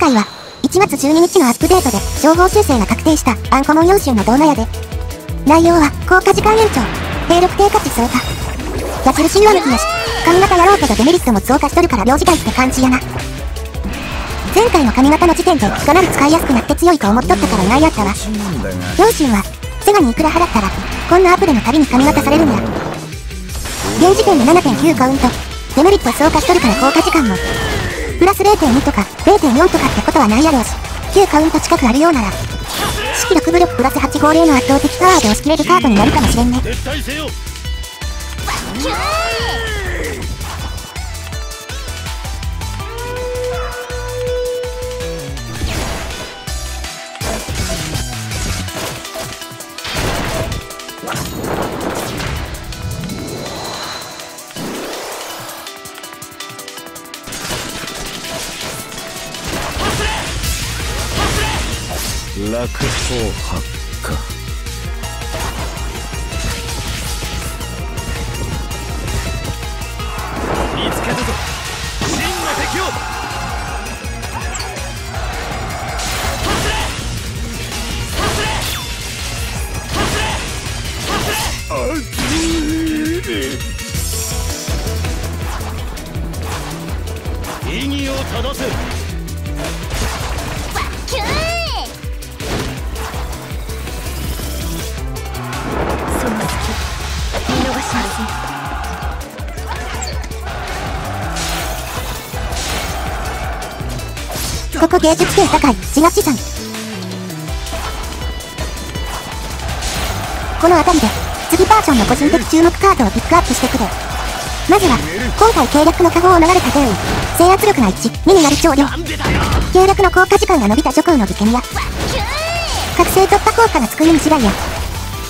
今回は、1月12日のアップデートで、称号修正が確定した、アンコモン4種の動画やで。内容は、効果時間延長、兵力低下値増加。矢印上向きやし、髪型やろうけどデメリットも増加しとるから領事会って感じやな。前回の髪型の時点でかなり使いやすくなって強いと思っとったからないやったわ。4種は、セガにいくら払ったら、こんなアプリの旅に髪型されるんや。現時点で7.9カウント。デメリット増加しとるから効果時間も。プラス0.2とか0.4とかってことはないやろうし、9カウント近くあるようなら、式力武力プラス8号令の圧倒的パワーで押し切れるカードになるかもしれんね。楽法発火見つけたぞ。真の敵を。異議を正せここ芸術点高い、しがちさん。この辺りで、次バージョンの個人的注目カードをピックアップしてくれ。まずは、今回計略の加護を逃れた原因、制圧力が1、2になる長量。計略の効果時間が伸びた諸空のビケミや、覚醒突破効果がつく意味次第や、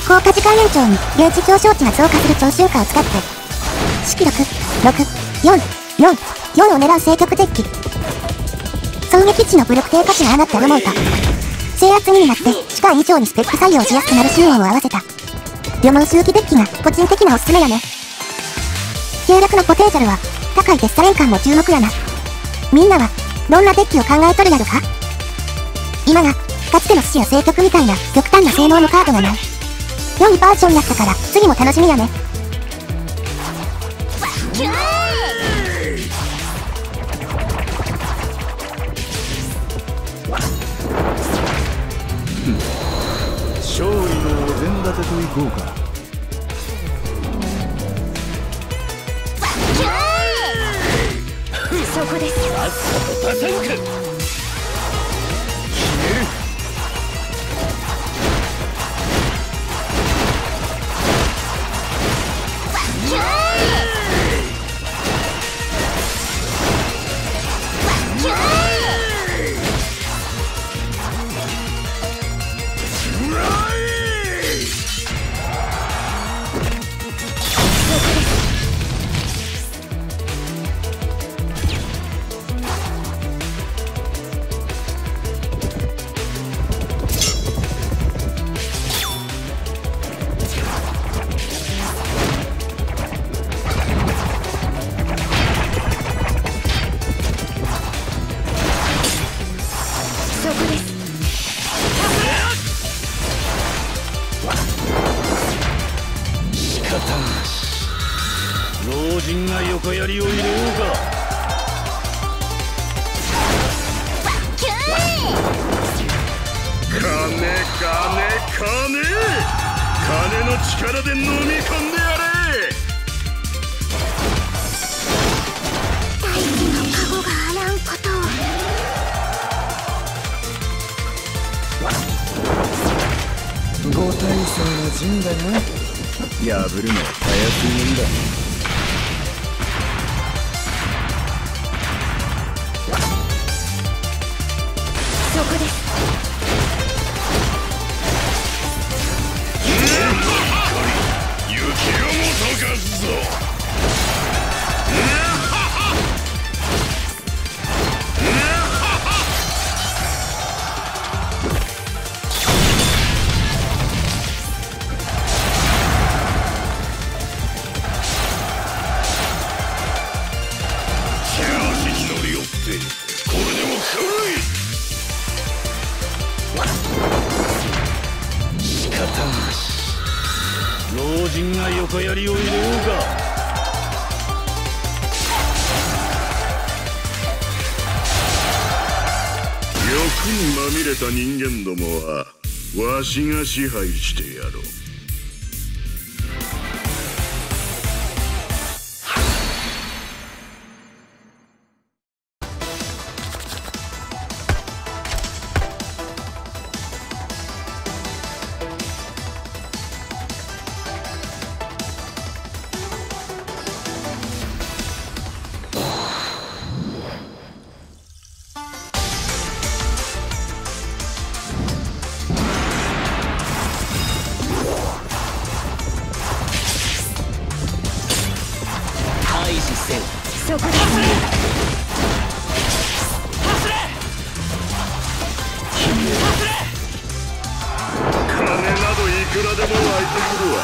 効果時間延長にゲージ上昇値が増加する長周化を使って、式6、6、4、4、4を狙う正極デッキ。衝撃値の武力低下値が上がったロモータ。制圧2になって、期間以上にスペック採用しやすくなる収納を合わせた。旅毛周期デッキが個人的なおすすめやね。計略のポテンシャルは、高いテスタ連感も注目やな。みんなは、どんなデッキを考えとるやろか今が、かつての死や聖曲みたいな極端な性能のカードがない。良いバージョンやったから、次も楽しみやね。こうか。そこです金の力で飲み込んでやれ。大事なカゴがあらんことをご大層の陣だな破るのはたやすいも欲にまみれた人間どもはわしが支配してやろう。るわ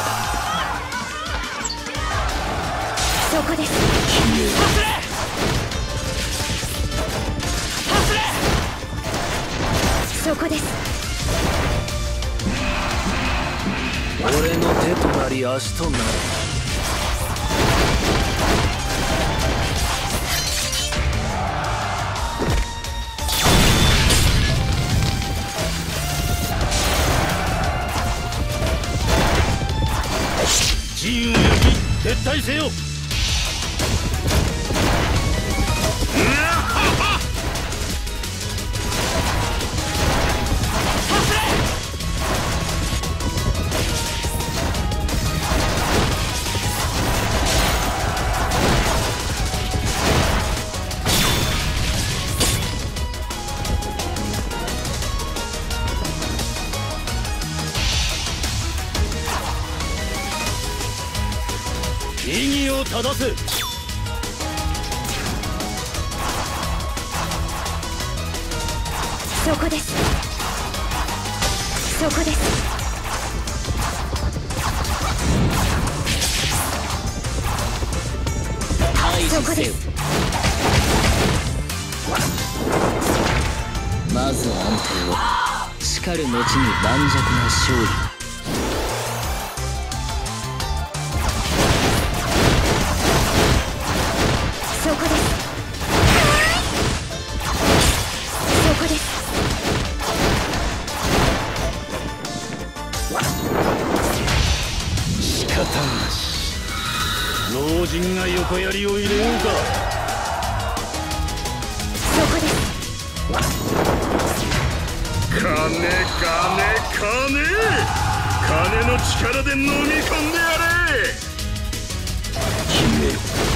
そこです。消えそこです俺の手となり足となる。き撤退せよ。正せそこです。そこです。開そこ示せよです。まず安定をしかる後に盤石な勝利老人が横槍を入れようか。そこです。金金金。金の力で飲み込んでやれ。決めろ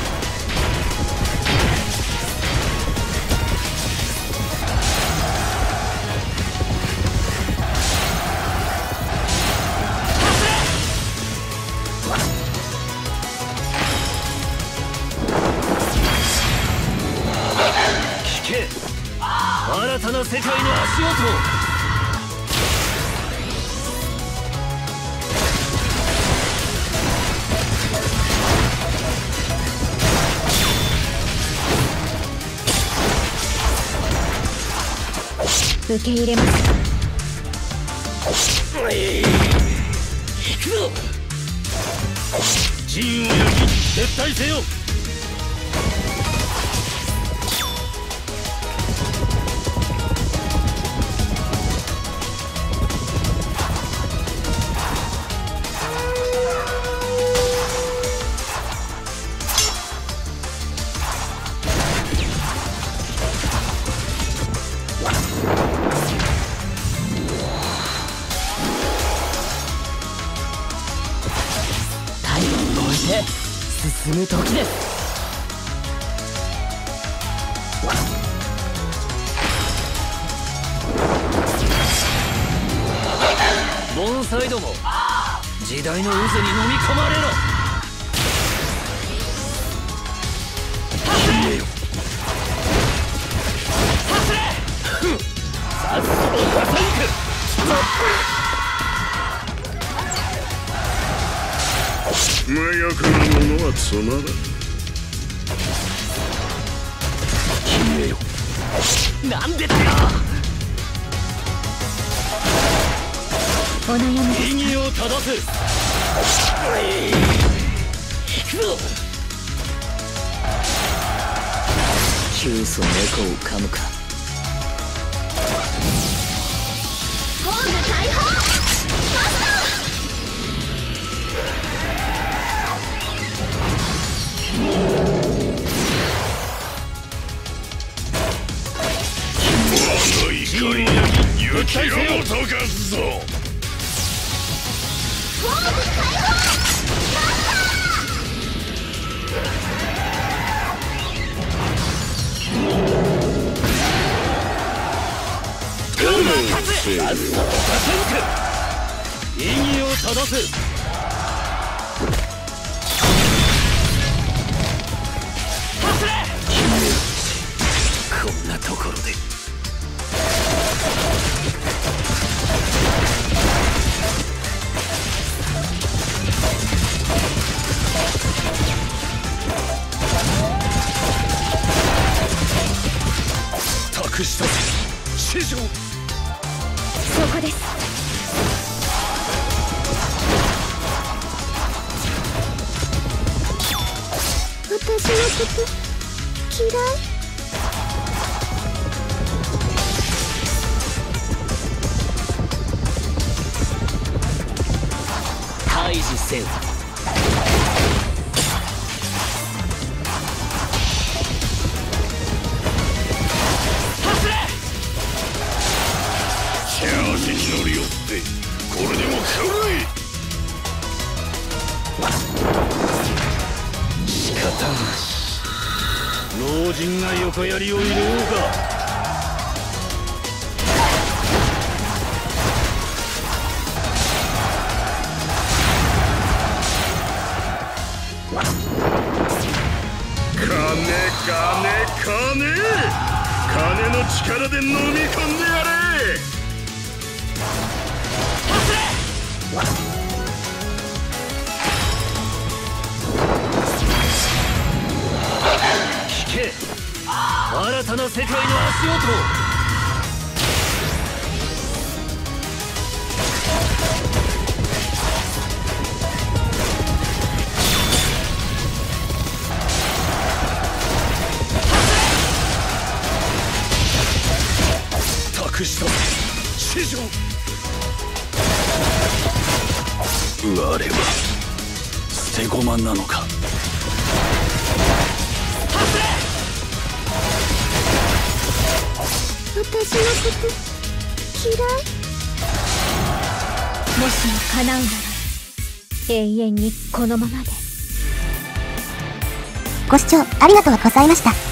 受け入れます。行くぞ陣をよき撤退せよ。ボンサイドも時代の渦に飲み込まれろ。よ。無欲なものはつまらん。なんでだよお悩みです異議を正せくぞ急須猫を噛むか。ホーム解放意義を正すこんなところで。託したぜ師匠そこです。私のこと嫌い？退治せよ。これでも食らい。仕方なし。老人が横槍を入れようか。金金金。金の力で飲み込んで。新たな世界の足音託した師匠我は捨て駒なのか。私のこと嫌い？もしも叶うなら永遠にこのままでご視聴ありがとうございました。